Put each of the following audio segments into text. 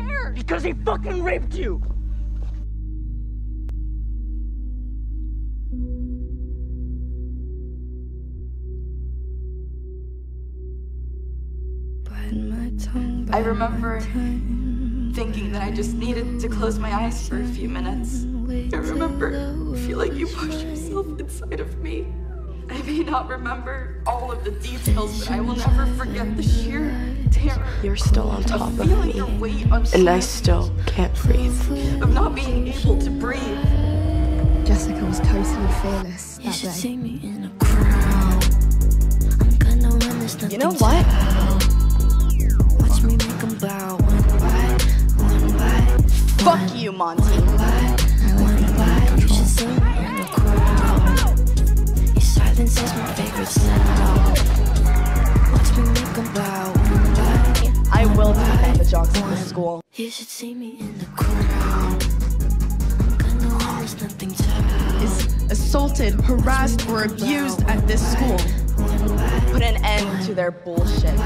cares? Because he fucking raped you! I remember thinking that I just needed to close my eyes for a few minutes. I remember feeling you push yourself inside of me. I may not remember all of the details, but I will never forget the sheer terror. You're still on top of feeling me, your and I still can't breathe. of not being able to breathe. Jessica was totally fearless You that should day. see me in a crowd. I'm gonna run, there's nothing You know what? Watch me make 'em bow one by one by Fuck you, Monty. Jocks in this school. You should see me in the crowd. I'm gonna run, there's nothing to is assaulted, harassed, or abused at this school. Put an end to their bullshit.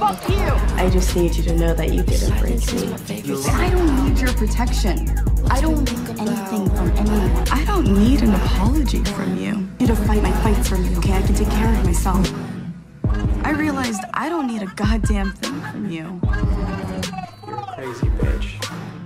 Fuck you! I just need you to know that you didn't break Silence me. I don't need your protection. I don't need anything from anyone. I don't need an apology from you. You to fight my fights for me, okay? I can take care of myself. I realized I don't need a goddamn thing from you. You're a crazy bitch.